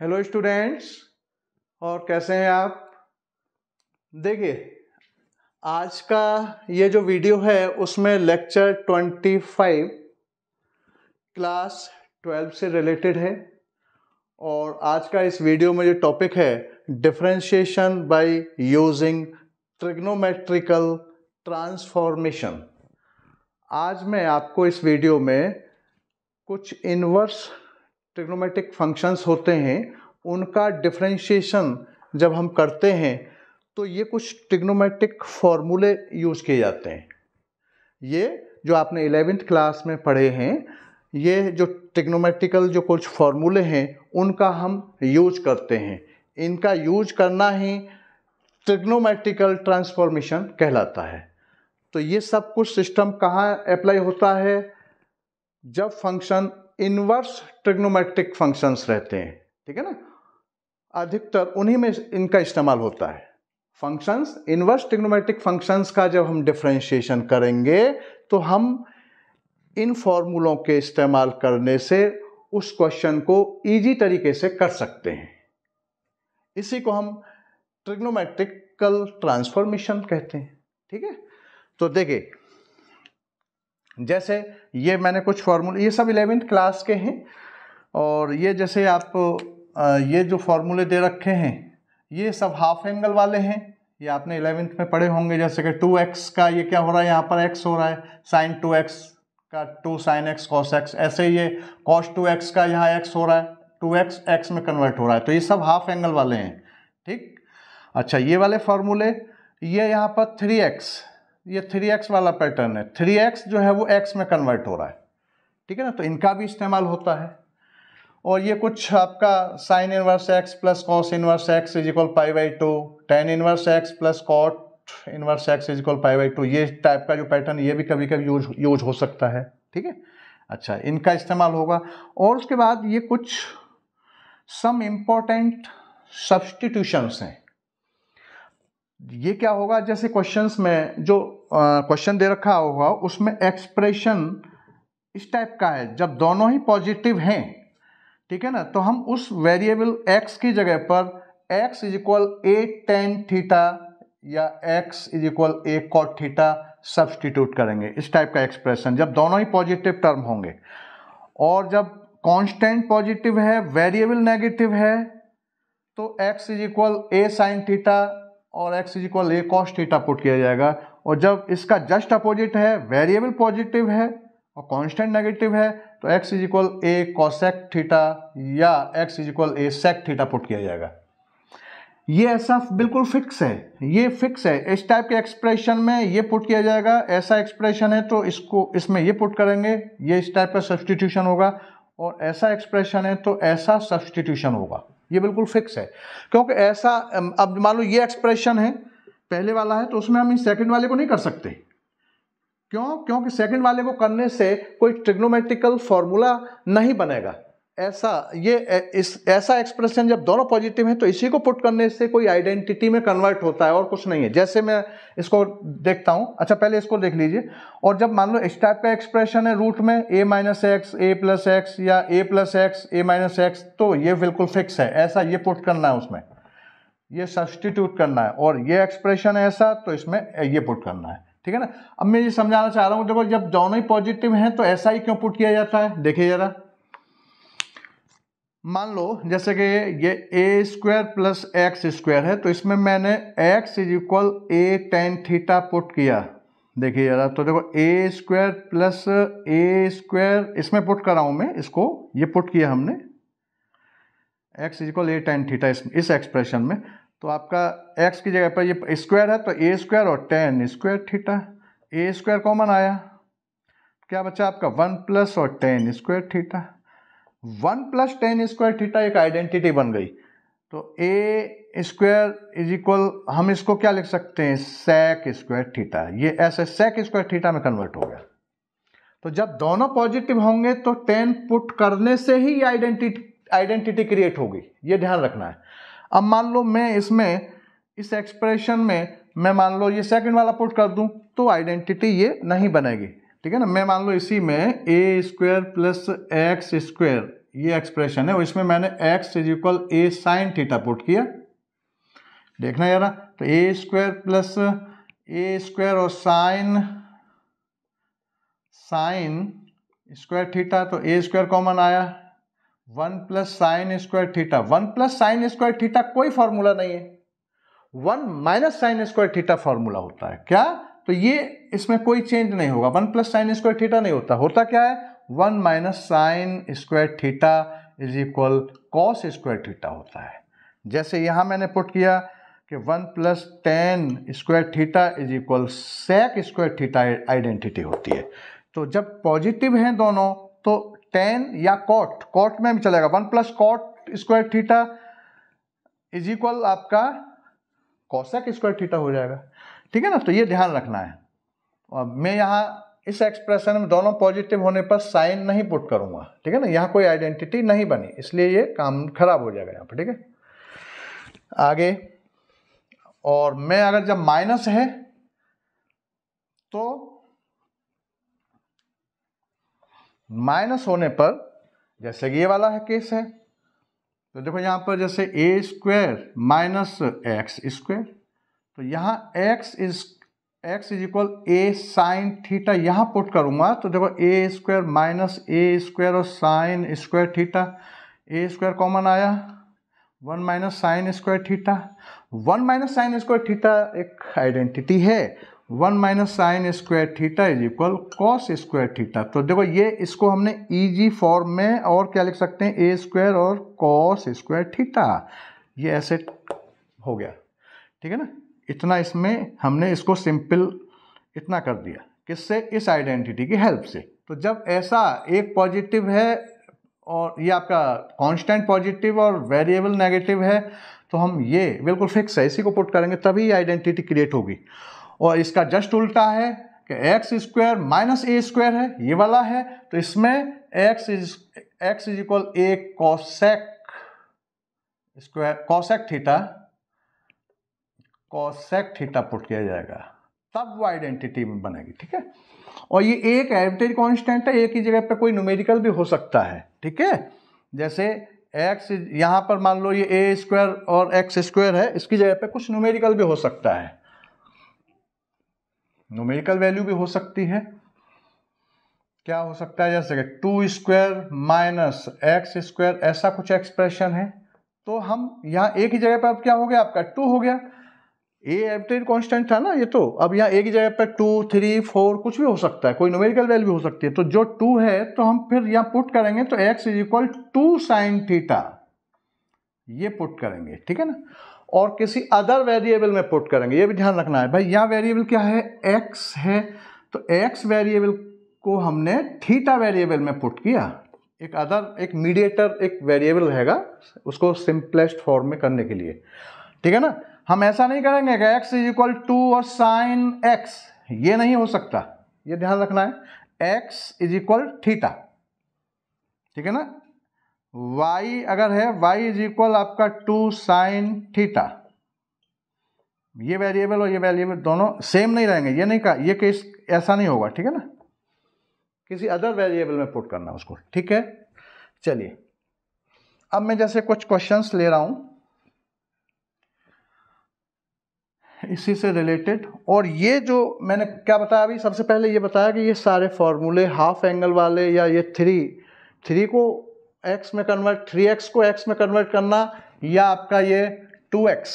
Hello students, और कैसे हैं आप? देखिए, आज का ये जो वीडियो है, उसमें lecture twenty five, class twelve से रिलेटेड है। और आज का इस वीडियो में जो टॉपिक है differentiation by using trigonometrical transformation आज मैं आपको इस वीडियो में कुछ इनवर्स ट्रिग्नोमेट्रिक फ़ंक्शंस होते हैं, उनका डिफ्रेंशिएशन जब हम करते हैं तो ये कुछ ट्रिग्नोमेट्रिक फॉर्मूले यूज़ किए जाते हैं। ये जो आपने इलेवेंथ क्लास में पढ़े हैं, ये जो ट्रिग्नोमेट्रिकल जो कुछ फॉर्मूले हैं, उनका हम यूज़ करते हैं। इनका यूज़ करना ही ट्रिग्नोमेट्रिकल ट्रांसफॉर्मेशन कहलाता है। तो ये सब कुछ सिस्टम कहाँ अप्लाई होता है? जब फ़ंक्शन इनवर्स ट्रिग्नोमेट्रिक फ़ंक्शंस रहते हैं, ठीक है ना? अधिकतर उन्हीं में इनका इस्तेमाल होता है। फ़ंक्शंस, इनवर्स ट्रिग्नोमेट्रिक फ़ंक्शंस का जब हम डिफ्रेंशिएशन करेंगे तो हम इन फॉर्मूलों के इस्तेमाल करने से उस क्वेश्चन को इजी तरीके से कर सकते हैं। इसी को हम ट्रिग्नोमेट्रिकल ट्रांसफॉर्मेशन कहते हैं, ठीक है? तो देखिए जैसे ये मैंने कुछ फार्मूले ये सब इलेवेंथ क्लास के हैं। और ये जैसे आप ये जो फार्मूले दे रखे हैं, ये सब हाफ़ एंगल वाले हैं। ये आपने इलेवेंथ में पढ़े होंगे, जैसे कि टू एक्स का ये क्या हो रहा है, यहाँ पर एक्स हो रहा है साइन टू एक्स का two sine x cos x ऐसे ये कॉस टू एक्स का यहाँ एक्स हो रहा है टू एक्स एक्स में कन्वर्ट हो रहा है। तो ये सब हाफ़ एंगल वाले हैं, ठीक? अच्छा ये वाले फार्मूले ये यहाँ पर थ्री एक्स ये थ्री एक्स वाला पैटर्न है। थ्री एक्स जो है वो एक्स में कन्वर्ट हो रहा है। ठीक है ना? तो इनका भी इस्तेमाल होता है। और ये कुछ आपका sine inverse x plus cos inverse x is equal pi by two tan inverse x plus cot inverse x is equal pi by two ये टाइप का जो पैटर्न ये भी कभी कभी यूज़ यूज़ हो सकता है। ठीक है? अच्छा इनका इस्तेमाल होगा। और उसके बाद ये कुछ सम इम्पोर्टेंट सब्सटीट्यूशंस हैं। ये क्या होगा? जैसे क्वेश्चंस में जो क्वेश्चन दे रखा होगा, उसमें एक्सप्रेशन इस टाइप का है। जब दोनों ही पॉजिटिव हैं, ठीक है ना तो हम उस वेरिएबल x की जगह पर x is equal a tan theta या x is equal a cot theta substitute करेंगे। इस टाइप का एक्सप्रेशन जब दोनों ही पॉजिटिव टर्म होंगे। और जब कांस्टेंट पॉजिटिव है वेरिएबल नेगेटिव है तो x is equal a sine theta और x is equal a cos theta put किया जाएगा। और जब इसका जस्ट अपोजिट है वेरिएबल पॉजिटिव है और कांस्टेंट नेगेटिव है तो x is equal a cosec theta या x is equal a sec theta put किया जाएगा। ये ऐसा बिल्कुल फिक्स है, ये फिक्स है। इस टाइप के एक्सप्रेशन में ये पुट किया जाएगा, ऐसा एक्सप्रेशन है तो इसको, इसमें ये पुट करेंगे, ये इस टाइप का सब्सटीट्यूशन होगा और ऐसा एक्सप्रेशन है तो ऐसा सब्सटीट्यूशन होगा। ये बिल्कुल फिक्स है, क्योंकि ऐसा, अब मान लो ये एक्सप्रेशन है पहले वाला है तो उसमें हम इस सेकंड वाले को नहीं कर सकते। क्यों? क्योंकि सेकंड वाले को करने से कोई ट्रिग्नोमेट्रिकल फॉर्मूला नहीं बनेगा। ऐसा, ये इस, ऐसा एक्सप्रेशन जब दोनों पॉजिटिव हैं तो इसी को पुट करने से कोई आइडेंटिटी में कन्वर्ट होता है और कुछ नहीं है। जैसे मैं इसको देखता हूँ। अच्छा पहले इसको देख लीजिए। और जब मान लो इस टाइप का एक्सप्रेशन है रूट में a minus x a plus x या a plus x a minus x तो ये बिल्कुल फिक्स है। ऐसा ये पुट करना है उसमें। ये सब्सटीट्यूट करना है। और ये एक्सप्रेशन है ऐसा तो इसमें ये पुट करना है। ठीक है ना? अब मैं ये समझाना चाह रहा हूँ देखो जब दोनों ही पॉजिटिव हैं तो ऐसा ही क्यों पुट किया जाता है? देखिए जरा। मान लो जैसे कि ये a square plus x square है तो इसमें मैंने x is equal a tan theta put किया। देखिए जरा तो देखो a square plus a square इसमें पुट कर रहा हूँ मैं इसको ये पुट किया हमने। X is equal a tan theta इस, इस एक्सप्रेशन में। तो आपका एक्स की जगह पर ये स्क्वायर है तो ए स्क्वायर और tan square theta a square common आया। क्या बचा आपका? वन प्लस और tan square theta one plus tan square theta एक आइडेंटिटी बन गई। तो ए स्क्वायर इज़ इक्वल हम इसको क्या लिख सकते हैं? सेक स्क्वायर थीटा ये ऐसे सेक स्क्वायर थीटा में कन्वर्ट हो गया। तो जब दोनों पॉजिटिव होंगे तो टेन पुट करने से ही आइडेंटिटी आइडेंटिटी क्रिएट होगी। ये ध्यान रखना है। अब मान लो मैं इसमें, इस एक्सप्रेशन में, मैं मान लो ये सेकंड वाला पुट कर दूँ तो आइडेंटिटी ये नहीं बनेगी। ठीक है ना? मैं मान लो इसी में a square plus x square ये एक्सप्रेशन है इसमें मैंने x is equal a sine theta put किया। देखना यार तो a square plus a square और साइन साइन स्क्वायर थीटा तो ए स्क्वायर कॉमन आया। One plus sine square theta, one plus sine square theta कोई फॉर्मूला नहीं है। One minus sine square theta formula होता है। क्या? तो ये इसमें कोई चेंज नहीं होगा। One plus sine square theta नहीं होता। होता क्या है? One minus sine square theta is equal cos square theta होता है। जैसे यहाँ मैंने पुट किया कि one plus tan square theta is equal sec square theta identity होती है। तो जब पॉजिटिव हैं दोनों तो टेन या कॉट कॉट में भी चलेगा। One plus cot square theta is equal आपका कॉसेक स्क्वायर थीटा हो जाएगा। ठीक है ना? तो ये ध्यान रखना है। और मैं यहाँ इस एक्सप्रेशन में दोनों पॉजिटिव होने पर साइन नहीं पुट करूँगा। ठीक है ना? यहाँ कोई आइडेंटिटी नहीं बनी, इसलिए ये काम खराब हो जाएगा यहाँ पर ठीक है? आगे, और मैं अगर जब माइनस है तो माइनस होने पर, जैसे ये वाला है केस है तो देखो यहाँ पर जैसे a square minus x square तो यहाँ x is x is equal a sine theta यहाँ पुट करूँगा तो देखो a square minus a square और sine square theta a square common आया one minus sine square theta one minus sine square theta एक identity है one minus sine square theta is equal cos square theta. तो देखो, ये इसको हमने easy form में और क्या लिख सकते हैं? ए स्क्वायर और कॉस स्क्वायर थीटा। ये ऐसे हो गया। ठीक है ना? इतना इसमें हमने इसको सिंपल इतना कर दिया। किससे? इस आइडेंटिटी की हेल्प से। तो जब ऐसा एक पॉजिटिव है और ये आपका कांस्टेंट पॉजिटिव और वेरिएबल नेगेटिव है तो हम ये बिल्कुल फिक्स है। इसी को पुट करेंगे, तभी आइडेंटिटी क्रिएट होगी। और इसका जस्ट उल्टा है कि x square minus a square है, ये वाला है तो इसमें x is x is equal a cosec square cosec theta cosec theta put किया जाएगा। तब वो आइडेंटिटी में बनेगी, ठीक है? और ये एक एवरेज कांस्टेंट है, एक ही जगह पे कोई न्यूमेरिकल भी हो सकता है, ठीक है? जैसे एक्स यहाँ पर मान लो ये ए स्क्वायर और एक्स स्क्वायर है, इसकी जगह पे कुछ न्यूमेरिकल भी हो सकता है। न्यूमेरिकल वैल्यू भी हो सकती है। क्या हो सकता है? जैसे कि two square minus x square ऐसा कुछ एक्सप्रेशन है। तो हम यहाँ एक ही जगह पर अब क्या हो गया? आपका टू हो गया। ए एवरेज कांस्टेंट था ना ये तो। अब यहाँ एक ही जगह पर टू थ्री फोर कुछ भी हो सकता है। कोई नोमेरिकल वैल्यू भी हो सकती है। तो जो टू है तो हम फिर यहाँ पुट करेंगे तो x is equal two sine theta ये पुट करेंगे, ठीक है ना? और किसी अदर वेरिएबल में पुट करेंगे। ये भी ध्यान रखना है। भाई, यहाँ वेरिएबल क्या है? एक्स है। तो एक्स वेरिएबल को हमने थीटा वेरिएबल में पुट किया। एक अदर एक मीडिएटर एक वेरिएबल रहेगा उसको सिंपलेस्ट फॉर्म में करने के लिए। ठीक है ना? हम ऐसा नहीं करेंगे कि x इज़ इक्वल टू और साइन एक्स ये नहीं हो सकता। ये ध्यान रखना है। एक्स इज़ इक्वल थीटा ठीक है ना? Y अगर है, y इज़ इक्वल आपका टू साइन थीटा ये वेरिएबल और ये वेरिएबल दोनों सेम नहीं रहेंगे। ये नहीं कहा, ये केस ऐसा नहीं होगा, ठीक है ना? किसी अदर वेरिएबल में पुट करना उसको, ठीक है? चलिए, अब मैं जैसे कुछ क्वेश्चंस ले रहा हूँ। इसी से रिलेटेड और ये जो मैंने क्या बताया अभी? सबसे पहले ये बताया कि ये सारे फॉर्मूले हाफ़ एंगल वाले या ये थ्री थ्री को एक्स में कन्वर्ट थ्री एक्स को एक्स में कन्वर्ट करना, या आपका ये टू एक्स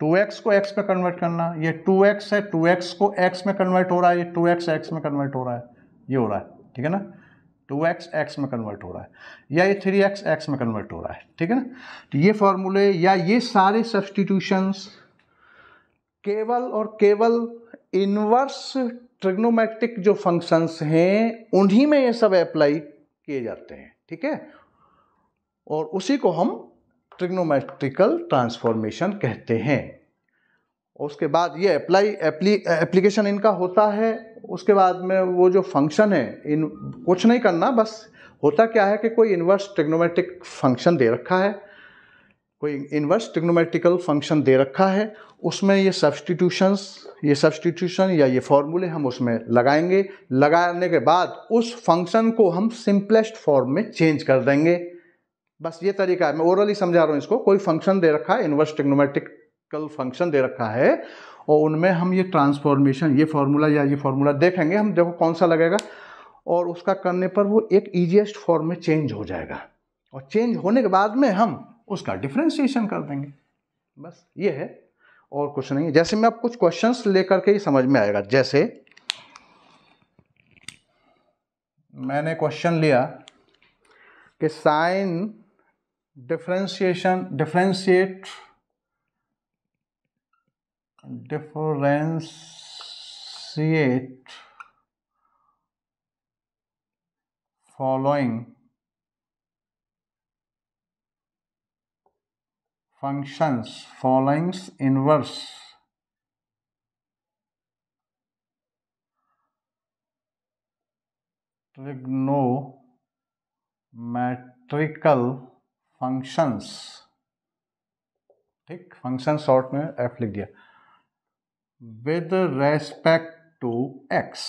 टू एक्स को एक्स में कन्वर्ट करना, ये टू एक्स है टू एक्स को एक्स में कन्वर्ट हो रहा है, ये टू एक्स एक्स में कन्वर्ट हो रहा है, ये हो रहा है, ठीक है ना? टू एक्स एक्स में कन्वर्ट हो रहा है, या ये थ्री एक्स एक्स में कन्वर्ट हो रहा है, ठीक है ना? तो ये फॉर्मूले या ये सारे सब्सटीट्यूशंस केवल और केवल इनवर्स ट्रिग्नोमेट्रिक जो फ़ंक्शंस हैं, उन्हीं में ये सब अप्लाई किए जाते हैं। ठीक है? और उसी को हम ट्रिग्नोमेट्रिकल ट्रांसफॉर्मेशन कहते हैं। उसके बाद ये अप्लाई एप्लीकेशन इनका होता है। उसके बाद में वो जो फ़ंक्शन है, इन, कुछ नहीं करना, बस होता क्या है कि कोई इन्वर्स ट्रिग्नोमेट्रिक फ़ंक्शन दे रखा है। कोई इन्वर्स ट्रिग्नोमेट्रिकल फ़ंक्शन दे रखा है, उसमें ये सब्सटीट्यूशंस ये सब्सटीट्यूशन या ये फॉर्मूले हम उसमें लगाएँगे। लगाने के बाद उस फ़ंक्शन को हम सिंपलेस्ट फॉर्म में चेंज कर देंगे। बस ये तरीका है। मैं ओरली समझा रहा हूँ इसको। कोई फ़ंक्शन दे रखा है इन्वर्स ट्रिग्नोमेट्रिकल फ़ंक्शन दे रखा है, और उनमें हम ये ट्रांसफॉर्मेशन ये फार्मूला या ये फार्मूला देखेंगे। हम देखो कौन सा लगेगा। और उसका करने पर वो एक ईजिएस्ट फॉर्म में चेंज हो जाएगा। और चेंज होने के बाद में हम उसका डिफ्रेंसिएशन कर देंगे। बस, ये है, और कुछ नहीं है। जैसे मैं आप कुछ क्वेश्चंस लेकर के ही समझ में आएगा। जैसे, मैंने क्वेश्चन लिया कि sine differentiation differentiate differentiate following functions following inverse. Trigonometrical functions. ठीक फ़ंक्शन शॉर्ट में एफ़ लिख दिया। With respect to x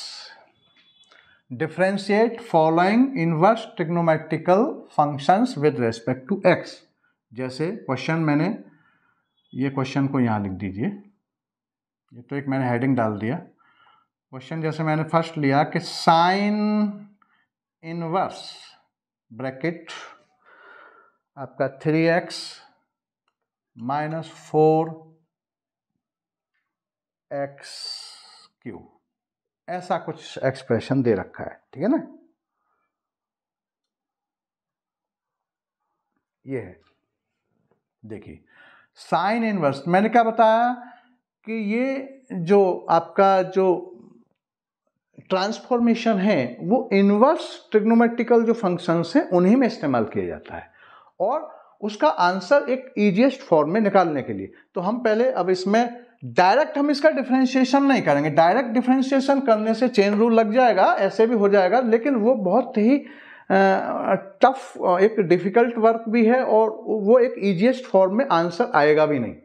differentiate following inverse trigonometrical functions with respect to x जैसे क्वेश्चन मैंने ये क्वेश्चन को यहाँ लिख दीजिए। ये तो एक मैंने हेडिंग डाल दिया। क्वेश्चन जैसे मैंने फ़र्स्ट लिया कि साइन इनवर्स ब्रैकेट आपका three x minus four x cube ऐसा कुछ एक्सप्रेशन दे रखा है, ठीक है ना? ये है। देखिए, साइन इनवर्स, मैंने क्या बताया कि ये जो आपका जो ट्रांसफॉर्मेशन है, वो इनवर्स ट्रिग्नोमेट्रिकल जो फ़ंक्शंस हैं, उन्हीं में इस्तेमाल किया जाता है। और उसका आंसर एक ईजिएस्ट फॉर्म में निकालने के लिए। तो हम पहले अब इसमें डायरेक्ट हम इसका डिफ्रेंशिएशन नहीं करेंगे। डायरेक्ट डिफ्रेंशिएशन करने से चेन रूल लग जाएगा, ऐसे भी हो जाएगा, लेकिन वो बहुत ही टफ एक डिफ़िकल्ट वर्क भी है और वो एक ईजिएस्ट फॉर्म में आंसर आएगा भी नहीं।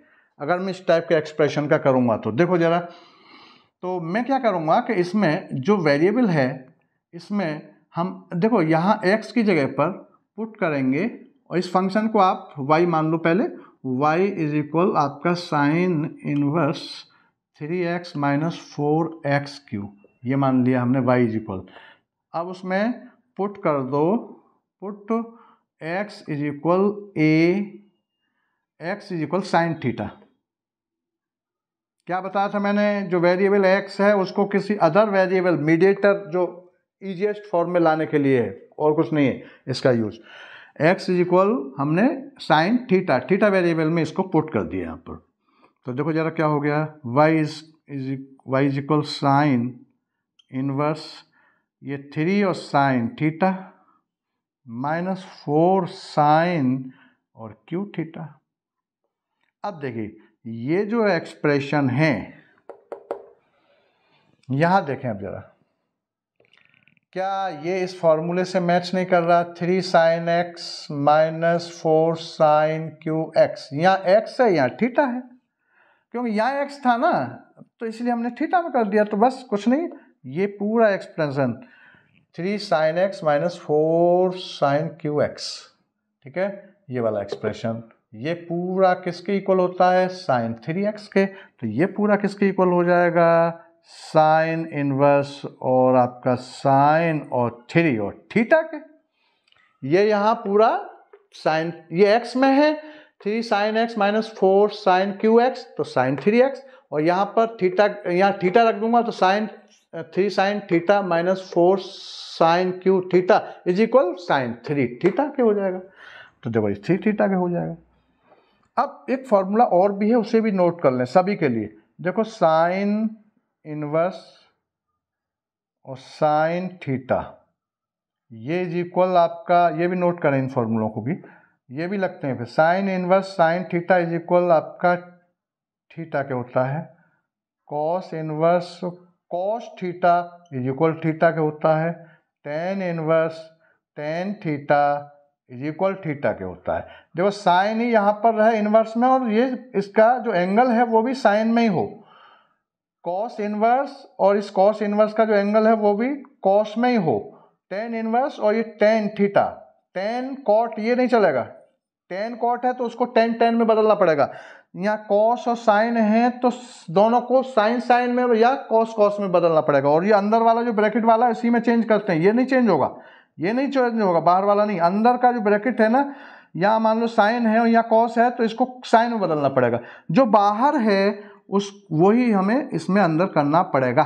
अगर मैं इस टाइप के एक्सप्रेशन का करूँगा तो। देखो ज़रा तो मैं क्या करूँगा कि इसमें जो वेरिएबल है, इसमें हम, देखो यहाँ x की जगह पर पुट करेंगे और इस फ़ंक्शन को आप y मान लो पहले। y इज़ इक्वल आपका sine inverse three x minus four x cube ये मान लिया हमने y इज़ इक्वल अब उसमें पुट कर दो। Put x is equal a x is equal sine theta क्या बताया था मैंने? जो वेरिएबल एक्स है, उसको किसी अदर वेरिएबल मीडिएटर जो ईजिएस्ट फॉर्म में लाने के लिए है, और कुछ नहीं है इसका यूज़ एक्स इज़ इक्वल हमने साइन थीटा थीटा वेरिएबल में इसको पुट कर दिया यहाँ पर। तो देखो जरा क्या हो गया। Y is is y is equal sine inverse ये थ्री और sine theta minus four sine और क्यू थीटा। अब देखिए, ये जो एक्सप्रेशन है, यहाँ देखें अब जरा। क्या ये इस फॉर्मूले से मैच नहीं कर रहा? Three sine x minus four sine cube x. यहाँ एक्स है, यहाँ थीटा है। क्योंकि यहाँ एक्स था ना तो इसलिए हमने थीटा में कर दिया तो बस कुछ नहीं। ये पूरा expression three sine x minus four sine cube x ठीक है? ये वाला एक्सप्रेशन ये पूरा किसके इक्वल होता है? साइन थ्री एक्स के। तो ये पूरा किसके इक्वल हो जाएगा? साइन इनवर्स और आपका साइन और थ्री और थीटा के। ये यहाँ पूरा साइन ये एक्स में है। Three sine x minus four sine cube x तो साइन थ्री एक्स और यहाँ पर थीटा यहाँ थीटा रख दूँगा तो sine three sine theta minus four sine cube theta is equal sine three theta के हो जाएगा? तो देखो थ्री थीटा के हो जाएगा? अब एक फॉर्मूला और भी है, उसे भी नोट कर लें सभी के लिए। देखो साइन इनवर्स और साइन थीटा ये इज़ इक्वल आपका, ये भी नोट करें इन फॉर्मूलों को भी। ये भी लगते हैं फिर। Sine inverse sine theta is equal आपका थीटा क्या होता है? Cos inverse cos theta is equal theta के होता है tan inverse tan theta is equal theta के होता है। देखो साइन ही यहाँ पर रहे इनवर्स में और ये इसका जो एंगल है वो भी साइन में ही हो। कॉस इनवर्स और इस कॉस इनवर्स का जो एंगल है वो भी कॉस में ही हो। टेन इनवर्स और ये टेन थीटा टेन कॉट ये नहीं चलेगा। टेन कॉट है तो उसको टेन टेन में बदलना पड़ेगा। यहाँ कॉस और साइन है तो दोनों को साइन साइन में या कॉस कॉस में बदलना पड़ेगा। और ये अंदर वाला जो ब्रैकेट वाला, इसी में चेंज करते हैं। ये नहीं चेंज होगा। ये नहीं चेंज होगा। बाहर वाला नहीं। अंदर का जो ब्रैकेट है ना, यहाँ मान लो साइन है यहाँ कॉस है तो इसको साइन में बदलना पड़ेगा। जो बाहर है, उस, वही हमें इसमें अंदर करना पड़ेगा।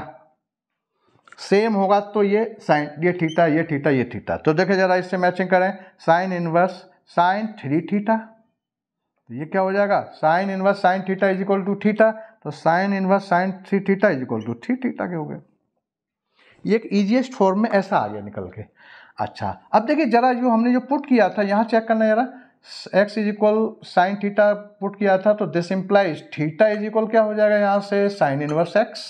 सेम होगा तो ये साइन ये थीटा ये थीटा ये थीटा तो देखे जरा इससे मैचिंग करें। Sine inverse sine three theta तो ये क्या हो जाएगा? Sine inverse sine theta is equal to theta तो sine inverse sine three theta is equal to three theta के हो गए। ये एक इजिएस्ट फॉर्म में ऐसा आ गया निकल के। अच्छा अब देखिए जरा जो हमने जो पुट किया था, यहाँ चेक करना जरा। X is equal sine theta put किया था तो this implies theta is equal क्या हो जाएगा यहाँ से? साइन इनवर्स एक्स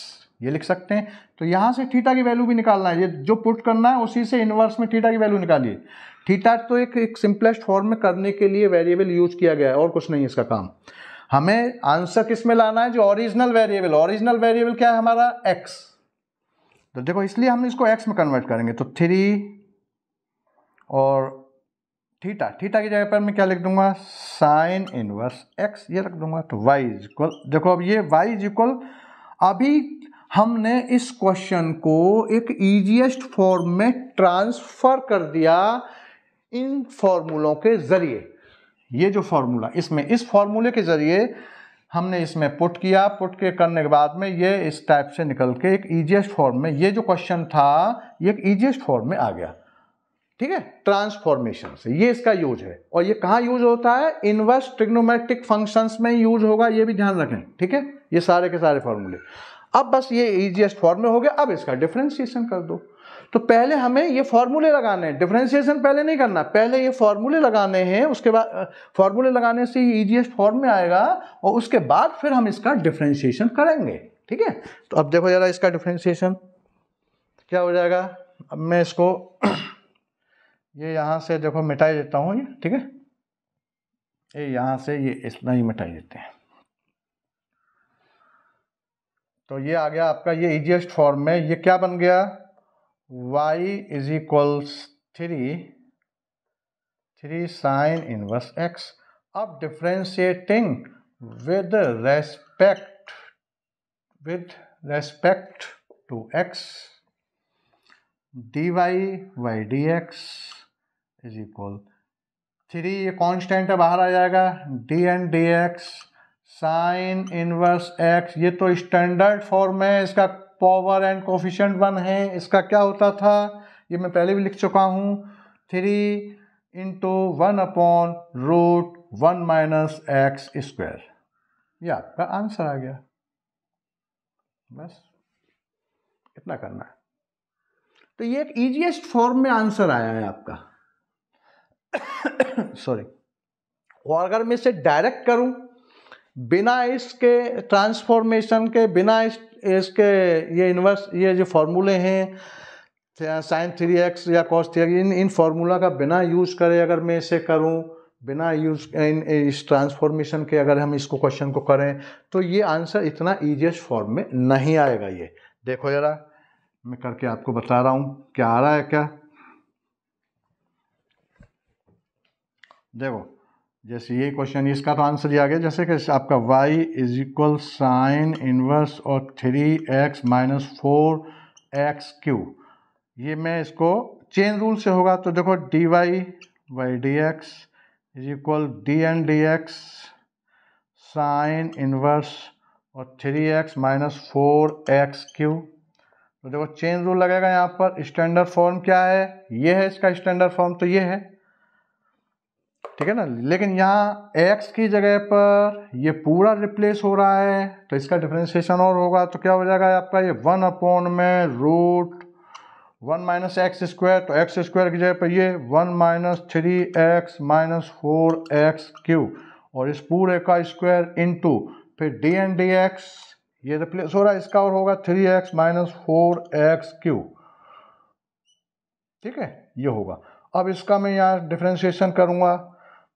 ये लिख सकते हैं। तो यहाँ से थीटा की वैल्यू भी निकालना है। ये जो पुट करना है, उसी से इनवर्स में थीटा की वैल्यू निकालिए। थीटा तो एक एक सिंपलेस्ट फॉर्म में करने के लिए वेरिएबल यूज़ किया गया है, और कुछ नहीं इसका काम। हमें आंसर किसमें लाना है? जो ओरिजिनल वेरिएबल ओरिजिनल वेरिएबल क्या है हमारा? एक्स तो देखो, इसलिए हम इसको एक्स में कन्वर्ट करेंगे। तो थ्री और थीटा थीटा की जगह पर मैं क्या लिख दूँगा? साइन इनवर्स एक्स ये रख दूँगा। तो वाई इज़ इक्वल देखो अब ये वाई इज़ इक्वल अभी हमने इस क्वेश्चन को एक इजीएस्ट फॉर्म में ट्रांसफ़र कर दिया। इन फॉर्मूलों के ज़रिए। ये जो फॉर्मूला, इसमें, इस फॉर्मूले के ज़रिए हमने इसमें पुट किया। पुट के करने के बाद में ये इस टाइप से निकल के एक इजीएस्ट फॉर्म में, ये जो क्वेश्चन था, ये एक इजीएस्ट फॉर्म में आ गया। ठीक है? ट्रांसफॉर्मेशन से। ये इसका यूज़ है। और ये कहाँ यूज़ होता है? इनवर्स ट्रिग्नोमेट्रिक फ़ंक्शंस में यूज़ होगा, ये भी ध्यान रखें। ठीक है? ये सारे के सारे फॉर्मूले अब बस ये ईजीएस्ट फॉर्म में हो गया। अब इसका डिफ्रेंसिएशन कर दो। तो पहले हमें ये फॉर्मूले लगाने हैं। डिफ्रेंसिएशन पहले नहीं करना। पहले ये फॉर्मूले लगाने हैं, उसके बाद फॉर्मूले लगाने से ये ईजीएस्ट फॉर्म में आएगा और उसके बाद फिर हम इसका डिफ्रेंसिएशन करेंगे। ठीक है? तो अब देखो जरा इसका डिफ्रेंसिएशन क्या हो जाएगा? अब मैं इसको ये यहाँ से देखो मिटाई देता हूँ ये। ठीक है? ये यहाँ से ये इतना ही मिटाई देते हैं। तो ये आ गया आपका ये इजिएस्ट फॉर्म में। ये क्या बन गया? Y is equals three three sine inverse x अब differentiating with respect with respect to x dy y y d x is equal three ये कॉन्स्टेंट है, बाहर आ जाएगा। D and d x sine inverse x ये तो standard form है, इसका पावर एंड कोफिशेंट वन है इसका क्या होता था? ये मैं पहले भी लिख चुका हूँ। Three into one upon root one minus x square ये आपका आंसर आ गया। बस इतना करना है। तो ये एक इजीएस्ट फॉर्म में आंसर आया है आपका। सॉरी और अगर मैं इसे डायरेक्ट करूँ बिना इसके ट्रांसफॉर्मेशन के बिना इस, इसके ये इन्वर्स, ये जो फार्मूले हैं साइन थ्री एक्स या कॉस थ्री इन इन फार्मूला का बिना यूज़ करे अगर मैं इसे करूँ, बिना यूज़, इन इस ट्रांसफॉर्मेशन के अगर हम इसको क्वेश्चन को करें तो ये आंसर इतना ईजिएस्ट फॉर्म में नहीं आएगा ये। देखो ज़रा, मैं करके आपको बता रहा हूँ, क्या आ रहा है क्या? देखो जैसे ये क्वेश्चन इसका तो आंसर ही आ गया। जैसे कि आपका y is equal sine inverse और three x minus four x cube ये मैं इसको चेन रूल से होगा। तो देखो d y by d x is equal d and d x sine inverse और three x minus four x cube तो देखो चेन रूल लगेगा यहाँ पर। स्टैंडर्ड फॉर्म क्या है? ये है इसका स्टैंडर्ड फॉर्म तो ये है। ठीक है ना? लेकिन यहाँ x की जगह पर ये पूरा रिप्लेस हो रहा है तो इसका डिफ्रेंशिएशन और होगा तो क्या हो जाएगा आपका? ये वन अपॉन में root one minus x square तो एक्स स्क्वायर की जगह पर ये one minus three x minus four x cube और इस पूरे का स्क्वायर इंटू फिर डी एन डी एक्स ये रिप्लेस हो रहा है, इसका और होगा three x minus four x cube ठीक है? ये होगा। अब इसका मैं यहाँ डिफ्रेंशिएशन करूँगा।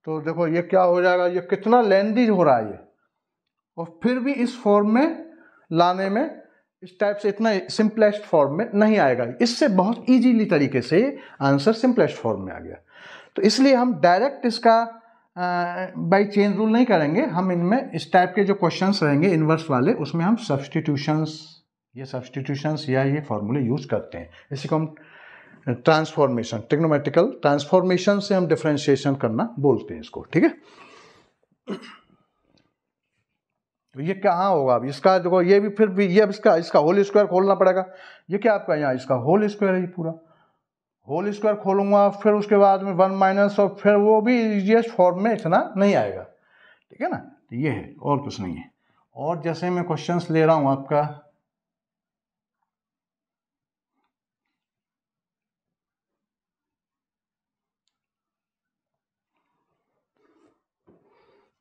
तो देखो ये क्या हो जाएगा? ये कितना लेंदी हो रहा है ये। और फिर भी इस फॉर्म में लाने में, इस टाइप से इतना सिंपलेस्ट फॉर्म में नहीं आएगा। इससे बहुत इजीली तरीके से आंसर सिंपलेस्ट फॉर्म में आ गया। तो इसलिए हम डायरेक्ट इसका बाई चेंज रूल नहीं करेंगे। हम इनमें इस टाइप के जो क्वेश्चंस रहेंगे इन्वर्स वाले, उसमें हम सब्सटीट्यूशंस ये सब्सटीट्यूशंस या ये फॉर्मूले यूज़ करते हैं। इसी को हम ट्रांसफॉर्मेशन टेक्नोमेटिकल ट्रांसफॉर्मेशन से हम डिफ्रेंशिएशन करना बोलते हैं इसको, ठीक है? तो ये कहाँ होगा अब? इसका देखो, ये भी फिर भी, ये अब इसका इसका होल स्क्वायर खोलना पड़ेगा। ये क्या आपका यहाँ, इसका होल स्क्वायर है ये पूरा। होल स्क्वायर खोलूँगा, फिर उसके बाद में वन माइनस और फिर वो भी इजिएस्ट फॉर्म में इतना नहीं आएगा। ठीक है ना? तो ये है, और कुछ नहीं है। और जैसे मैं क्वेश्चंस ले रहा हूँ आपका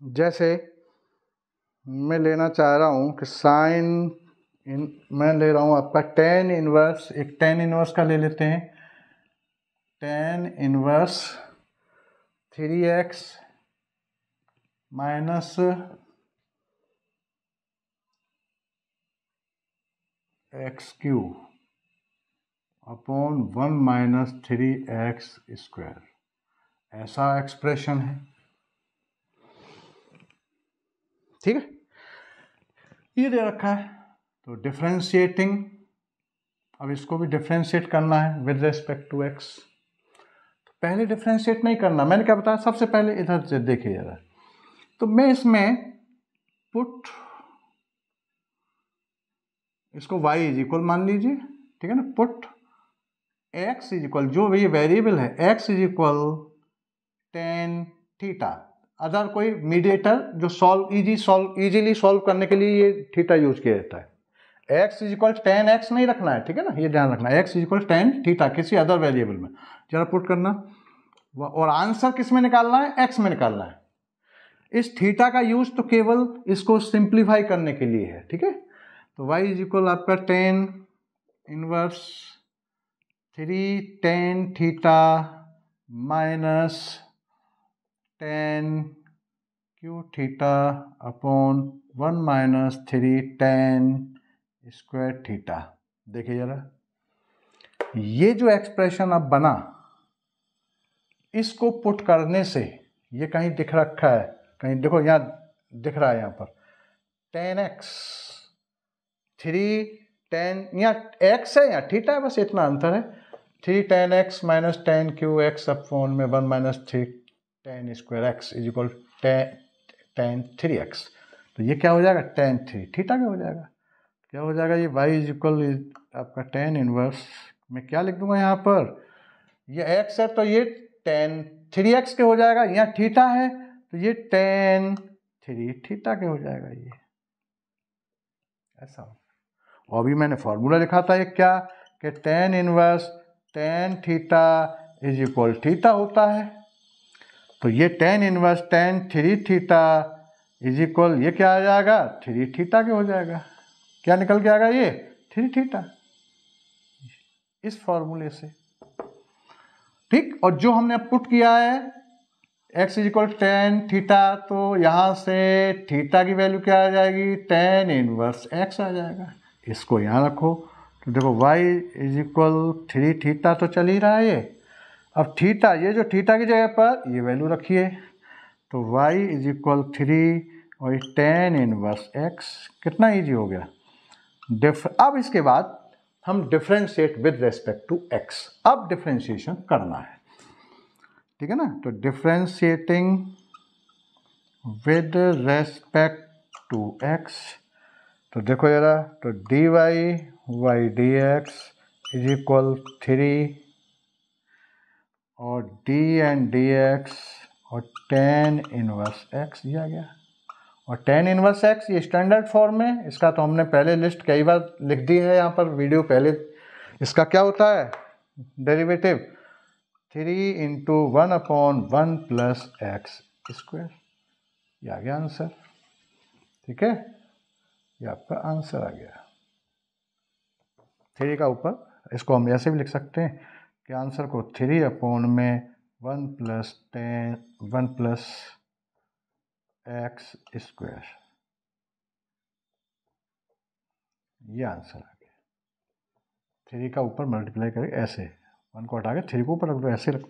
जैसे मैं लेना चाह रहा हूँ कि साइन इन, मैं ले रहा हूँ आपका टेन इनवर्स एक टेन इनवर्स का ले लेते हैं। Tan inverse three x minus x cube upon one minus three x square ऐसा एक्सप्रेशन है। ठीक है? ये दे रखा है। तो डिफ्रेंशिएटिंग अब इसको भी डिफ्रेंशिएट करना है विद रेस्पेक्ट टू एक्स तो पहले डिफ्रेंशिएट नहीं करना। मैंने क्या बताया? सबसे पहले इधर से देखिए जरा। तो मैं इसमें पुट इसको y इज़ इक्वल मान लीजिए, ठीक है ना? पुट x इज़ इक्वल जो ये वेरिएबल है, x is equal tan theta other कोई मीडिएटर जो solve easy solve easily solve करने के लिए ये थीटा यूज़ किया जाता है। X is equal tan x नहीं रखना है, ठीक है ना? ये ध्यान रखना है। X is equal tan theta किसी अदर वेरिएबल में। जरा पुट करना। और आंसर किसमें निकालना है? एक्स में निकालना है। इस थीटा का यूज़ तो केवल इसको सिंप्लीफाई करने के लिए है, ठीक है? तो वाई इज़ इक्वल आपका tan inverse three tan theta minus tan cube theta upon one minus three tan square theta देखिए ज़रा। ये जो एक्सप्रेशन अब बना, इसको पुट करने से ये कहीं दिख रखा है, कहीं देखो यहाँ दिख रहा है यहाँ पर। टेन एक्स थ्री टेन यहाँ एक्स है यहाँ थीटा है, बस इतना अंतर है। Three tan x minus tan cube x upon में one minus three tan square x is equal tan three x तो ये क्या हो जाएगा? टेन थ्री थीटा क्या हो जाएगा? क्या हो जाएगा? ये वाई इज़ इक्वल आपका टेन इनवर्स मैं क्या लिख दूँगा यहाँ पर? ये एक्स है तो ये टेन थ्री एक्स के हो जाएगा। यहाँ थीटा है तो ये टेन थ्री थीटा के हो जाएगा ये। ऐसा। और अभी मैंने फॉर्मूला लिखा था ये क्या? कि tan inverse tan theta is equal theta होता है। तो ये tan inverse tan three theta is equal ये क्या आ जाएगा? थ्री थीटा के हो जाएगा। क्या निकल के आएगा ये? थ्री थीटा इस फॉर्मूले से। ठीक? और जो हमने पुट किया है x is equal tan theta तो यहाँ से थीटा की वैल्यू क्या आ जाएगी? टेन इनवर्स एक्स आ जाएगा। इसको यहाँ रखो। तो देखो y is equal three theta तो चल ही रहा है ये। अब थीटा, ये जो थीटा की जगह पर, ये वैल्यू रखिए। तो y इज़ इक्वल थ्री और टेन इनवर्स x, कितना इजी हो गया। डिफ अब इसके बाद हम differentiate with respect to x अब डिफ्रेंशिएशन करना है। ठीक है ना? तो differentiating with respect to x तो देखो जरा तो y y d x is equal three और डी एंड डी एक्स और टेन इनवर्स एक्स दिया गया और टेन इनवर्स एक्स ये स्टैंडर्ड फॉर्म में इसका तो हमने पहले लिस्ट कई बार लिख दी है यहाँ पर वीडियो पहले। इसका क्या होता है? Derivative three into one upon one plus x square ये आ गया आंसर ठीक है? ये आपका आंसर आ गया। थ्री का ऊपर। इसको हम ऐसे भी लिख सकते हैं। के आंसर को थ्री अपॉन में one plus tan one plus x square ये आंसर आ गया थ्री का ऊपर मल्टीप्लाई करके ऐसे। वन को हटा के थ्री को ऊपर रख दो, ऐसे रख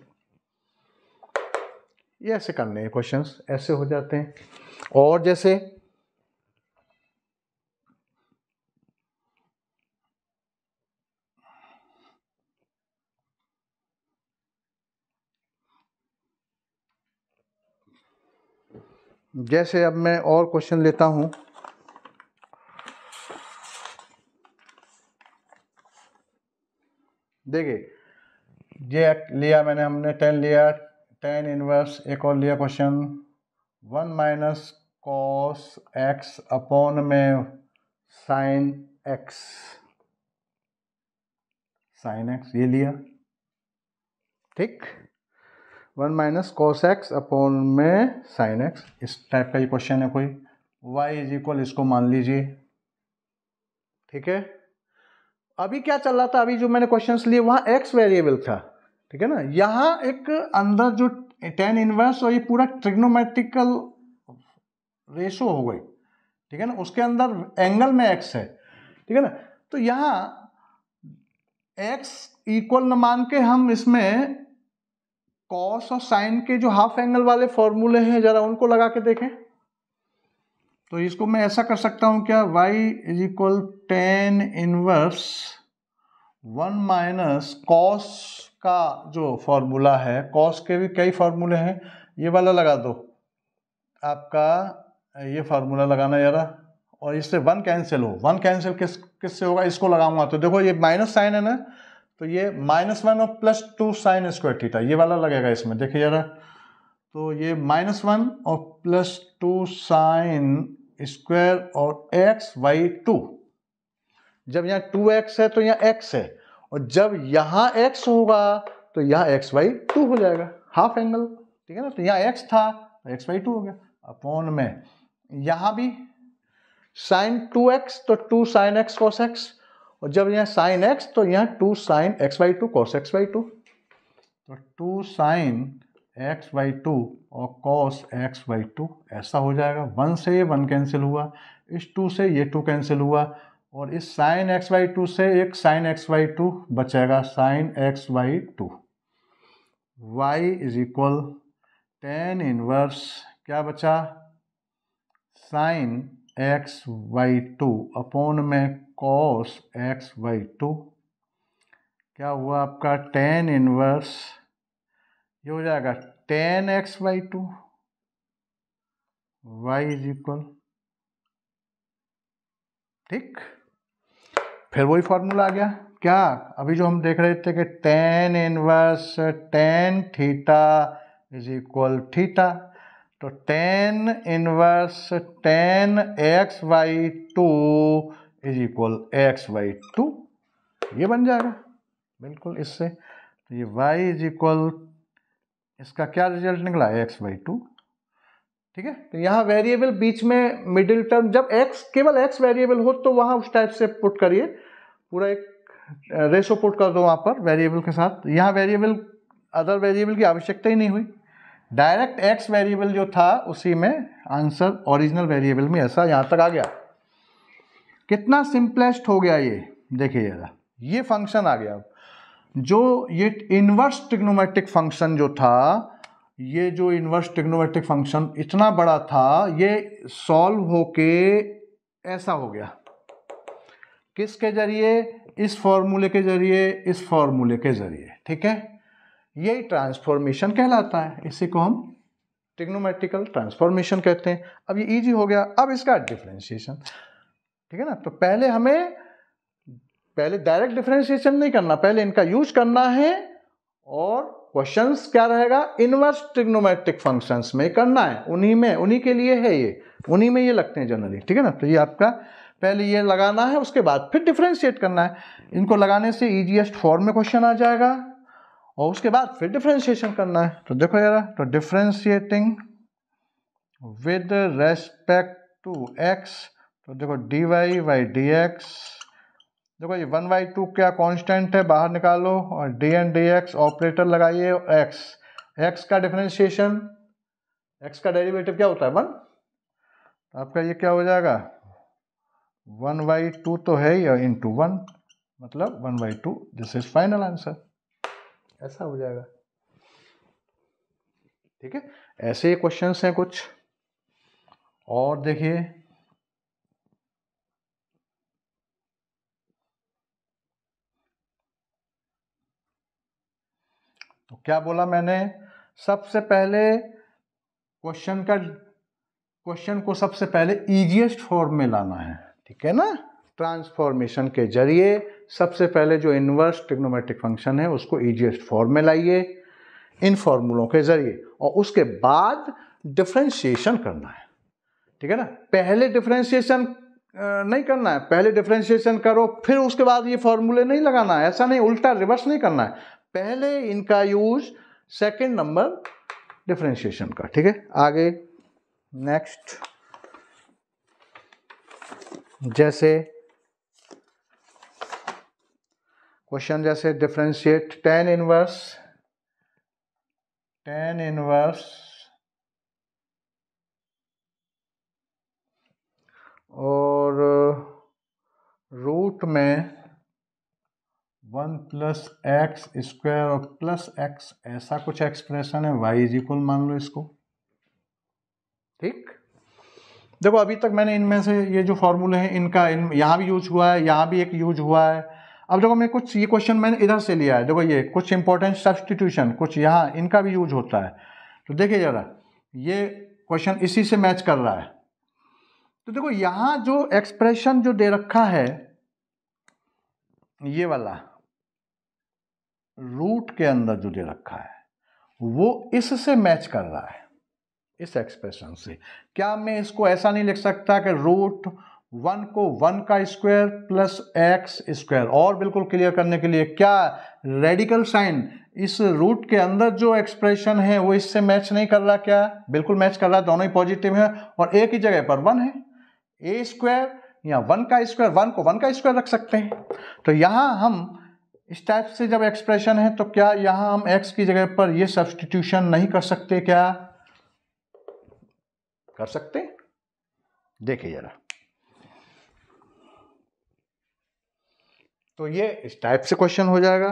ये ऐसे करने हैं क्वेश्चंस ऐसे हो जाते हैं। और जैसे जैसे अब मैं और क्वेश्चन लेता हूँ। देखिए, ये लिया मैंने, हमने टेन लिया टेन इनवर्स एक और लिया question one minus cos x upon में साइन एक्स साइन एक्स ये लिया। ठीक? One minus cos x upon में साइन एक्स। इस टाइप का ये क्वेश्चन है कोई। वाई इज़ इक्वल इसको मान लीजिए। ठीक है? अभी क्या चल रहा था? अभी जो मैंने क्वेश्चंस लिए, वहाँ एक्स वेरिएबल था। ठीक है ना? यहाँ एक अंदर जो टेन इनवर्स और ये पूरा ट्रिग्नोमेट्रिकल रेशो हो गई। ठीक है ना? उसके अंदर एंगल में एक्स है। ठीक है ना? तो यहाँ एक्स इक्वल न मान के हम इसमें कॉस और साइन के जो हाफ़ एंगल वाले फॉर्मूले हैं, जरा उनको लगा के देखें। तो इसको मैं ऐसा कर सकता हूँ, क्या? y is equal tan inverse one minus cos का जो फॉर्मूला है कॉस के भी कई फॉर्मूले हैं, ये वाला लगा दो। आपका ये फार्मूला लगाना जरा, और इससे वन कैंसिल हो। वन कैंसिल किस, किससे होगा? इसको लगाऊँगा। तो देखो, ये माइनस साइन है ना? तो ये माइनस वन और plus two sine square theta, ये वाला लगेगा इसमें, देखिए जरा। तो ये माइनस वन और प्लस टू साइन स्क्वायर और एक्स वाई टू। जब यहाँ टू एक्स है तो यहाँ एक्स है, और जब यहाँ एक्स होगा तो यहाँ एक्स वाई टू हो जाएगा, हाफ़ एंगल, ठीक है ना? तो यहाँ एक्स था तो एक्स वाई टू हो गया। अपॉन में, यहाँ भी साइन टू एक्स तो two sine x cos x और जब यहाँ साइन एक्स तो यहाँ two sine x by two cos x by two तो two sine x by two और कॉस एक्स बाई टू ऐसा हो जाएगा। वन से ये वन कैंसिल हुआ, इस टू से ये टू कैंसिल हुआ, और इस साइन एक्स बाई टू से एक साइन एक्स बाई टू बचेगा, sine x by two y is equal tan inverse क्या बचा? Sine x by two upon में कॉस एक्स वाई टू क्या हुआ आपका? टेन इनवर्स ये हो जाएगा tan x by two y is equal ठीक? फिर वही फॉर्मूला आ गया। क्या? अभी जो हम देख रहे थे कि tan inverse tan theta is equal theta तो tan inverse tan x by two is equal x by two ये बन जाएगा। बिल्कुल इससे। तो ये वाई इज़ इक्वल इसका क्या रिज़ल्ट निकला? एक्स बाई टू ठीक है? तो यहाँ वेरिएबल बीच में मिडिल टर्म जब एक्स केवल एक्स वेरिएबल हो तो वहाँ उस टाइप से पुट करिए। पूरा एक रेशो पुट कर दो वहाँ पर वेरिएबल के साथ। यहाँ वेरिएबल अदर वेरिएबल की आवश्यकता ही नहीं हुई। डायरेक्ट एक्स वेरिएबल जो था, उसी में आंसर ओरिजिनल वेरिएबल में ऐसा यहाँ तक आ गया। कितना सिंपलेस्ट हो गया ये? देखिए जरा। ये फ़ंक्शन आ गया। अब जो ये इनवर्स टिग्नोमेट्रिक फ़ंक्शन जो था, ये जो इनवर्स टिग्नोमेट्रिक फ़ंक्शन इतना बड़ा था, ये सॉल्व होके ऐसा हो गया। किसके ज़रिए? इस फॉर्मूले के ज़रिए, इस फॉर्मूले के ज़रिए। ठीक है? यही ट्रांसफॉर्मेशन कहलाता है। इसी को हम टिग्नोमेट्रिकल ट्रांसफॉर्मेशन कहते हैं। अब ये इजी हो गया। अब इसका डिफ्रेंशिएशन ठीक है ना? तो पहले हमें, पहले डायरेक्ट डिफ्रेंशिएशन नहीं करना। पहले इनका यूज़ करना है और क्वेश्चंस क्या रहेगा? इनवर्स ट्रिग्नोमेट्रिक फ़ंक्शंस में करना है। उन्हीं में, उन्हीं के लिए है ये। उन्हीं में ये लगते हैं जनरली ठीक है ना? तो ये आपका पहले ये लगाना है, उसके बाद फिर डिफ्रेंशिएट करना है। इनको लगाने से ईजीएस्ट फॉर्म में क्वेश्चन आ जाएगा। और उसके बाद फिर डिफ्रेंशिएशन करना है। तो देखो यार तो differentiating with respect to x तो देखो d y by d x देखो ये वन बाई टू क्या कांस्टेंट है, बाहर निकालो और d and d x operator लगाइए एक्स एक्स का डिफ्रेंशिएशन एक्स का डेरिवेटिव क्या होता है वन तो आपका ये क्या हो जाएगा? वन बाई टू तो है ही इन टू वन मतलब one by two this is final answer ऐसा हो जाएगा। ठीक है? ऐसे क्वेश्चंस हैं कुछ। और देखिए। तो क्या बोला मैंने? सबसे पहले क्वेश्चन का क्वेश्चन को सबसे पहले इजीएस्ट फॉर्म में लाना है। ठीक है ना? ट्रांसफॉर्मेशन के ज़रिए सबसे पहले जो इन्वर्स टिग्नोमेट्रिक फ़ंक्शन है, उसको इजीएस्ट फॉर्म में लाइए, इन फॉर्मूलों के ज़रिए, और उसके बाद डिफ्रेंशिएशन करना है। ठीक है ना? पहले डिफ्रेंशिएशन नहीं करना है। पहले डिफ्रेंशिएशन करो, फिर उसके बाद ये फॉर्मूले नहीं लगाना है। ऐसा नहीं, उल्टा रिवर्स नहीं करना है। पहले इनका यूज़ सेकंड नंबर डिफ्रेंशिएशन का। ठीक है? आगे नेक्स्ट जैसे क्वेश्चन जैसे differentiate tan inverse tan inverse और रूट में वन प्लस एक्स स्क्वायर और प्लस एक्स ऐसा कुछ एक्सप्रेशन है? वाई इज़ इक्वल मान लो इसको। ठीक? देखो, अभी तक मैंने इनमें से ये जो फॉर्मूले हैं, इनका, इन, यहाँ भी यूज़ हुआ है, यहाँ भी एक यूज़ हुआ है। अब देखो मैं कुछ ये क्वेश्चन मैंने इधर से लिया है। देखो ये, कुछ इंपॉर्टेंट सब्सटीट्यूशन कुछ यहाँ इनका भी यूज़ होता है। तो देखिए ज़रा, ये क्वेश्चन इसी से मैच कर रहा है। तो देखो यहाँ जो एक्सप्रेशन जो दे रखा है, ये वाला रूट के अंदर जो दे रखा है, वो इससे मैच कर रहा है, इस एक्सप्रेशन से। क्या मैं इसको ऐसा नहीं लिख सकता कि रूट वन को वन का स्क्वायर प्लस एक्स स्क्वायर। और बिल्कुल क्लियर करने के लिए, क्या रेडिकल साइन इस रूट के अंदर जो एक्सप्रेशन है, वो इससे मैच नहीं कर रहा क्या? बिल्कुल मैच कर रहा है, दोनों ही पॉजिटिव है। और एक ही जगह पर वन है। ए स्क्वायर या वन का स्क्वायर, वन को वन का स्क्वायर रख सकते हैं। तो यहाँ हम इस टाइप से जब एक्सप्रेशन है तो क्या यहाँ हम एक्स की जगह पर ये सब्सटीट्यूशन नहीं कर सकते क्या? कर सकते देखिए जरा। तो ये इस टाइप से क्वेश्चन हो जाएगा।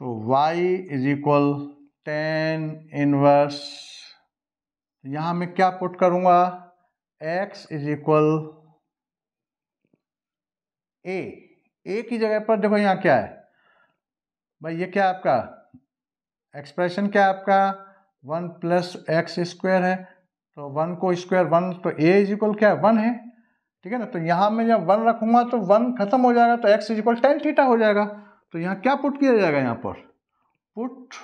तो y is equal tan inverse यहाँ मैं क्या पुट करूँगा? x is equal a a की जगह पर देखो यहाँ क्या है। भाई ये क्या आपका? एक्सप्रेशन क्या आपका? वन प्लस एक्स स्क्वायर है। तो वन को स्क्वायर वन तो ए इज़ इक्वल क्या है? वन है। ठीक है ना? तो यहाँ में जब वन रखूँगा तो वन खत्म हो जाएगा तो x is equal tan theta हो जाएगा। तो यहाँ क्या पुट किया जाएगा यहाँ पर? पुट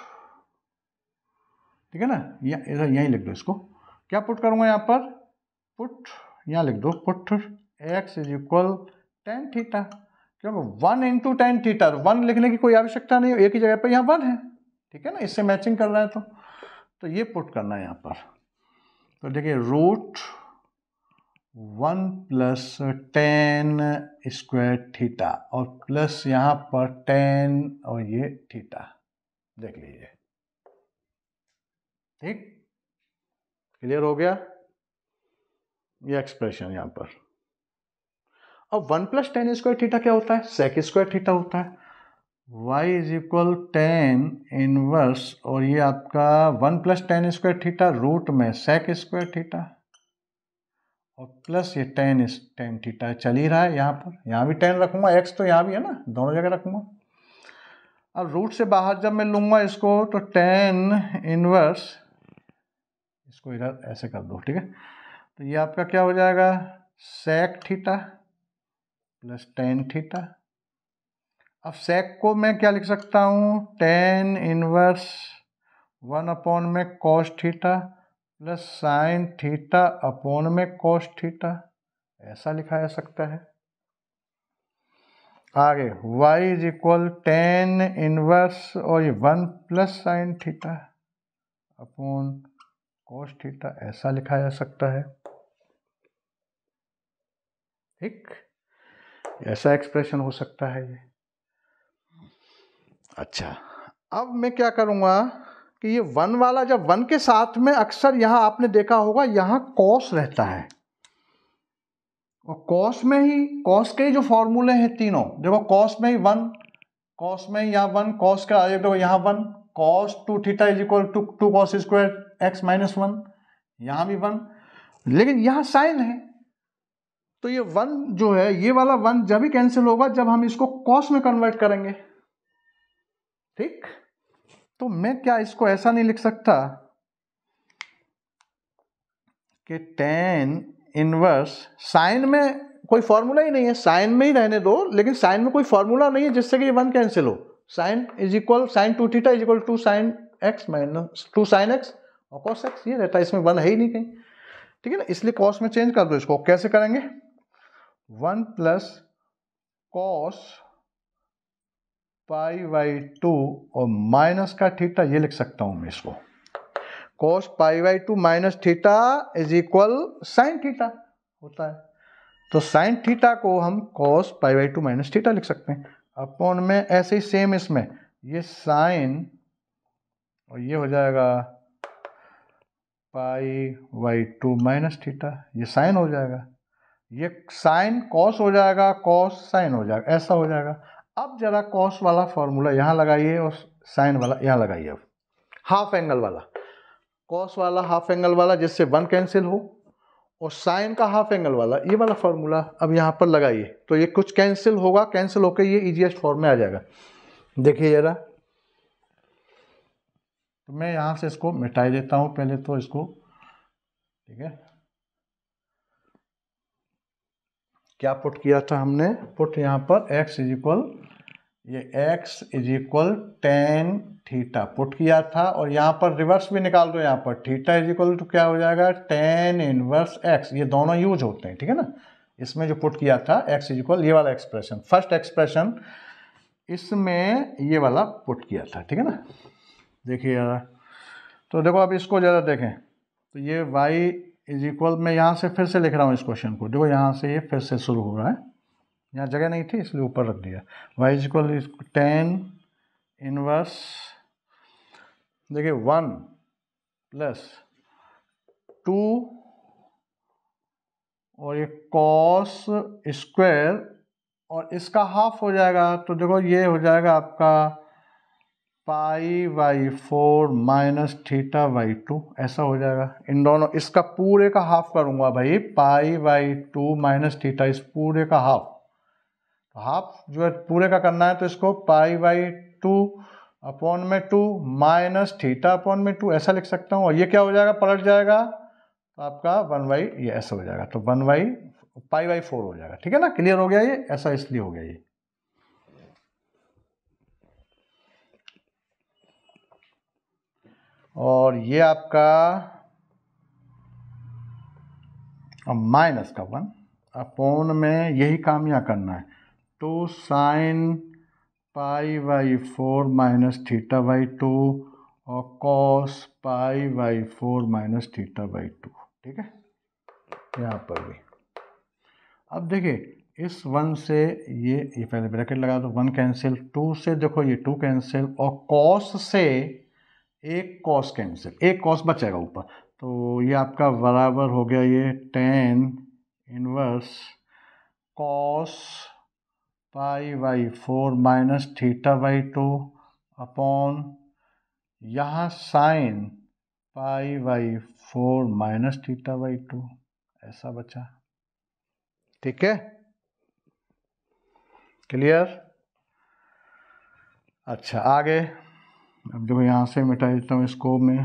ठीक है ना? यहाँ, इधर यहीं लिख दो इसको। क्या पुट करूँगा यहाँ पर? पुट यहाँ लिख दो। Put x is equal tan theta क्योंकि one into tan theta one लिखने की कोई आवश्यकता नहीं एक ही जगह पर यहाँ वन है। ठीक है ना? इससे मैचिंग कर रहा है तो। तो ये पुट करना है यहाँ पर। तो देखिए root one plus tan square theta और प्लस यहाँ पर टेन और ये थीटा। देख लीजिए। ठीक? क्लियर हो गया? ये एक्सप्रेशन यहाँ पर। अब one plus tan square theta क्या होता है? सेक स्क्वायर थीटा होता है। y is equal tan inverse और ये आपका one plus tan square theta root में सेक स्क्वायर थीटा। और प्लस ये टेन इस टेन थीटा चल ही रहा है यहाँ पर। यहाँ भी टेन रखूँगा एक्स तो यहाँ भी है ना, दोनों जगह रखूँगा। अब रूट से बाहर जब मैं लूँगा इसको तो टेन इनवर्स इसको इधर ऐसे कर दो, ठीक है? तो ये आपका क्या हो जाएगा? Sec theta plus tan theta अब सेक को मैं क्या लिख सकता हूँ? टेन इनवर्स वन अपॉन में cos theta plus sine theta upon में कॉस थीटा, ऐसा लिखा जा सकता है। आगे, y is equal tan inverse और ये one plus sine theta upon cos theta, ऐसा लिखा जा सकता है। ठीक? ऐसा एक्सप्रेशन हो सकता है ये। अच्छा अब मैं क्या करूँगा? कि ये वन वाला जब वन के साथ में अक्सर यहाँ आपने देखा होगा, यहाँ कॉस रहता है। और कॉस में ही, कॉस के ही जो फॉर्मूले हैं तीनों, देखो कॉस में ही वन, कॉस में ही यहाँ वन, कॉस का देखो यहाँ one, cos two theta is equal to two cos square x minus one, यहाँ भी वन। लेकिन यहाँ साइन है। तो ये वन जो है, ये वाला वन जब ही कैंसिल होगा, जब हम इसको कॉस में कन्वर्ट करेंगे। ठीक? तो मैं क्या इसको ऐसा नहीं लिख सकता कि टेन इनवर्स साइन में कोई फॉर्मूला ही नहीं है। साइन में ही रहने दो, लेकिन साइन में कोई फॉर्मूला नहीं है जिससे कि ये वन कैंसिल हो। Sine is equal sine two theta is equal two sine x minus two sine x और कॉस एक्स ये रहता है। इसमें वन है ही नहीं कहीं। ठीक है ना? इसलिए कॉस में चेंज कर दो इसको। कैसे करेंगे? One plus cos pi by two और माइनस का थीटा, ये लिख सकता हूँ मैं इसको। Cos pi by two minus theta is equal sine theta होता है। तो साइन थीटा को हम cos pi by two minus theta लिख सकते हैं। अपॉन में ऐसे ही सेम इसमें, ये साइन और ये हो जाएगा pi by two minus theta, ये साइन हो जाएगा। ये साइन कॉस हो जाएगा, कॉस साइन हो जाएगा, ऐसा हो जाएगा। अब जरा कॉस वाला फॉर्मूला यहाँ लगाइए और साइन वाला यहाँ लगाइए अब। हाफ़ एंगल वाला। कॉस वाला हाफ़ एंगल वाला जिससे वन कैंसिल हो और साइन का हाफ़ एंगल वाला, ये वाला फॉर्मूला अब यहाँ पर लगाइए। तो ये कुछ कैंसिल होगा कैंसिल होकर ये इजीएस्ट फॉर्म में आ जाएगा। देखिए जरा। तो मैं यहाँ से इसको मिटाई देता हूँ पहले तो इसको, ठीक है? क्या पुट किया था हमने? पुट यहाँ पर x इज़ इक्वल ये x is equal tan theta put किया था और यहाँ पर रिवर्स भी निकाल दो यहाँ पर। थीटा इज़ इक्वल टू क्या हो जाएगा? टेन इनवर्स x ये दोनों यूज़ होते हैं, ठीक है ना? इसमें जो पुट किया था, x इज़ इक्वल ये वाला एक्सप्रेशन फ़र्स्ट एक्सप्रेशन इसमें ये वाला पुट किया था, ठीक है ना? देखिए यार तो देखो अब इसको ज़रा देखें। तो ये y इज़ इक्वल मैं यहाँ से फिर से लिख रहा हूँ इस क्वेश्चन को। देखो यहाँ से ये फिर से शुरू हो रहा है। यहाँ जगह नहीं थी, इसलिए ऊपर रख दिया। Y is equal tan inverse देखिए वन प्लस टू और ये कॉस स्क्वायर और इसका हाफ़ हो जाएगा। तो देखो ये हो जाएगा आपका pi by four minus theta by two, ऐसा हो जाएगा। इन दोनों, इसका पूरे का हाफ़ करूँगा भाई, pi by two minus theta, इस पूरे का हाफ़। तो हाफ़ जो है, पूरे का करना है तो इसको पाई बाई टू अपॉन में टू माइनस थीटा अपॉन में टू, ऐसा लिख सकता हूँ। और ये क्या हो जाएगा, पलट जाएगा। तो आपका वन बाई, ये ऐसा हो जाएगा। तो one by, pi by four हो जाएगा। ठीक है ना? क्लियर हो गया ये? ऐसा इसलिए हो गया ये। और ये आपका माइनस का वन अपोन में यही काम यहाँ करना है। Two sine pi by four minus theta by two और cos pi by four minus theta by two ठीक है? यहाँ पर भी। अब देखिए, इस वन से ये ये पहले ब्रैकेट लगा दो। वन कैंसिल टू से, देखो ये टू कैंसिल और कॉस से एक कॉस कैंसिल एक कॉस बचेगा ऊपर। तो ये आपका बराबर हो गया ये tan inverse cos pi by four minus theta by two upon यहाँ sine pi by four minus theta by two ऐसा बचा। ठीक है? क्लियर अच्छा आगे। अब देखो यहाँ से मिटा देता हूँ इसको मैं।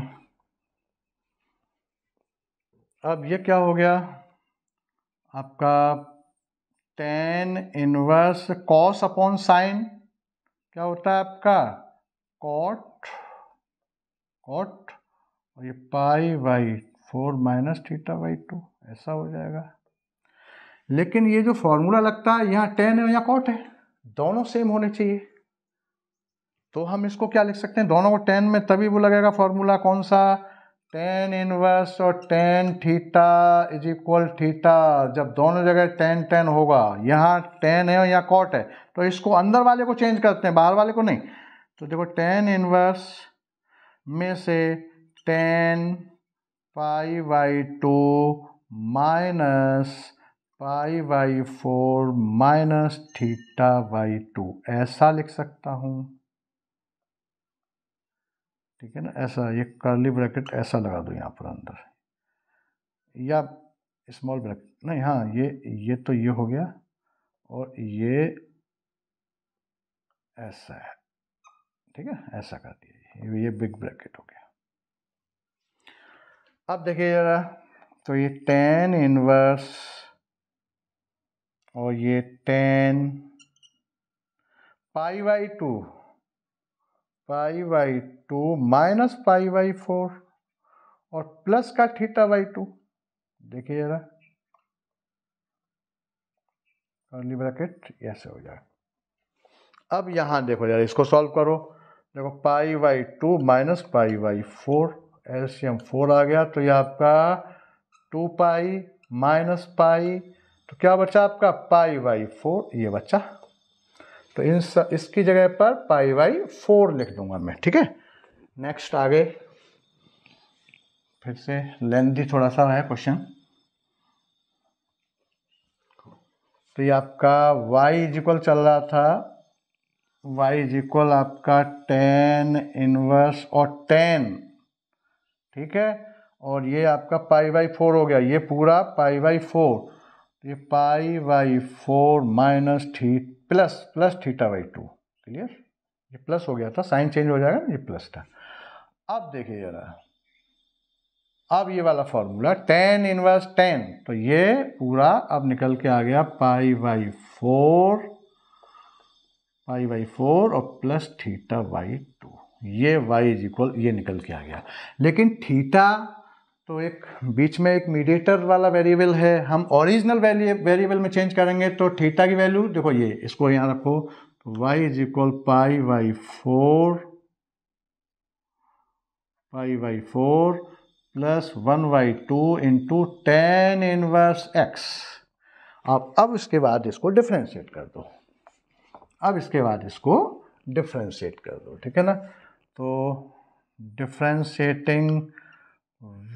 अब ये क्या हो गया? आपका tan inverse cos upon sine क्या होता है आपका? कॉट कॉट और ये pi by four minus theta by two ऐसा हो जाएगा। लेकिन ये जो फॉर्मूला लगता है, यहाँ टेन है या कॉट है, दोनों सेम होने चाहिए। तो हम इसको क्या लिख सकते हैं? दोनों को टेन में तभी वो लगेगा फॉर्मूला कौन सा? टेन इनवर्स और tan theta is equal theta जब दोनों जगह टेन टेन होगा, यहाँ टेन है और यहाँ कॉट है तो इसको अंदर वाले को चेंज करते हैं, बाहर वाले को नहीं। तो देखो टेन इनवर्स में से tan pi by two minus pi by four minus theta by two ऐसा लिख सकता हूँ। ठीक है ना? ऐसा, ये कर्ली ब्रैकेट ऐसा लगा दो यहाँ पर अंदर। या स्मॉल ब्रैकेट नहीं हाँ ये ये तो ये हो गया और ये ऐसा है। ठीक है? ऐसा कर दिया ये बिग ब्रैकेट हो गया। अब देखिए जरा तो ये टेन इनवर्स और ये tan pi by two pi by two minus pi by four और प्लस का थीटा बाई टू। देखिए जरा। कर्ली ब्रैकेट ऐसे हो जाए। अब यहाँ देखो जरा, इसको सॉल्व करो। देखो, pi by two minus pi by four LCM four आ गया तो ये आपका टू पाई माइनस पाई तो क्या बचा आपका? पाई बाई फोर, ये बचा तो इन इसकी जगह पर पाई बाई फोर लिख दूँगा मैं, ठीक है? नेक्स्ट आगे। फिर से लेंथी थोड़ा सा है क्वेश्चन तो ये आपका y इज़ इक्वल चल रहा था। y इज़ इक्वल आपका टेन इनवर्स और टेन ठीक है? और ये आपका पाई बाई फोर हो गया। ये पूरा पाई बाई फोर। ये पाई बाई फोर माइनस थी plus plus theta by two, clear? ये प्लस हो गया था, साइन चेंज हो जाएगा, ये प्लस था। अब देखिए जरा। अब ये वाला फॉर्मूला टेन इनवर्स टेन तो ये पूरा अब निकल के आ गया pi by four, pi by four और प्लस थीटा बाई टू। ये वाई इज़ इक्वल ये निकल के आ गया। लेकिन थीटा तो एक बीच में एक मीडिएटर वाला वेरिएबल है, हम ओरिजिनल वेरिएबल में चेंज करेंगे तो थीटा की वैल्यू देखो ये, इसको यहाँ रखो तो y is equal pi by four pi by four plus one by two into tan inverse x अब अब इसके बाद इसको डिफ्रेंशिएट कर दो। अब इसके बाद इसको डिफ्रेंशिएट कर दो, ठीक है ना? तो differentiating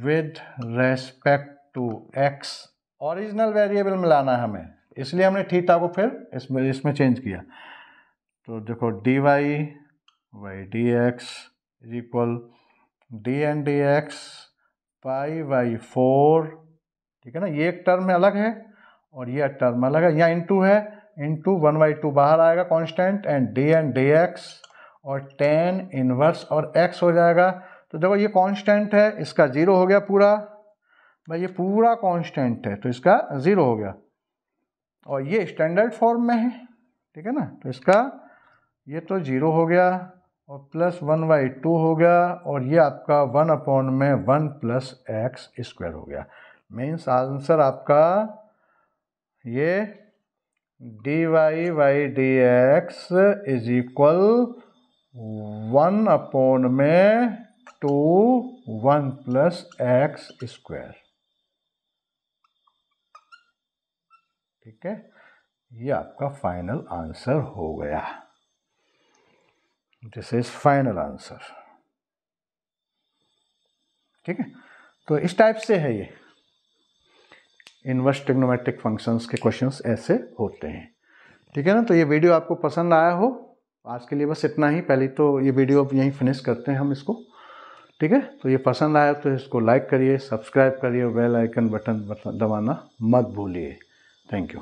with respect to x original variable में लाना है हमें। इसलिए हमने थीटा को फिर इसमें इसमें चेंज किया। तो देखो d y y d x is equal d n d x pi by four ठीक है ना? ये एक टर्म अलग है और ये टर्म अलग है। यहाँ इंटू है। इंटू वन बाई टू बाहर आएगा constant and d n d x और टेन इनवर्स और एक्स हो जाएगा। तो देखो ये कांस्टेंट है, इसका ज़ीरो हो गया पूरा। भाई ये पूरा कांस्टेंट है तो इसका ज़ीरो हो गया। और ये स्टैंडर्ड फॉर्म में है, ठीक है ना? तो इसका ये तो ज़ीरो हो गया और प्लस वन बाई टू हो गया और ये आपका वन अपॉन में वन प्लस एक्स स्क्वायर हो गया। मीन्स आंसर आपका ये d y y d x is equal one upon में two one plus x square. ठीक है? ये आपका फाइनल आंसर हो गया। दिस इज़ फाइनल आंसर ठीक है? तो इस टाइप से है ये। इनवर्स टिग्नोमेट्रिक फ़ंक्शंस के क्वेश्चंस ऐसे होते हैं। ठीक है ना? तो ये वीडियो आपको पसंद आया हो? आज के लिए बस इतना ही। पहले तो ये वीडियो अब यहीं फिनिश करते हैं हम इसको। ठीक है? तो ये पसंद आया तो इसको लाइक करिए सब्सक्राइब करिए बेल आइकन बटन दबाना मत भूलिए। Thank you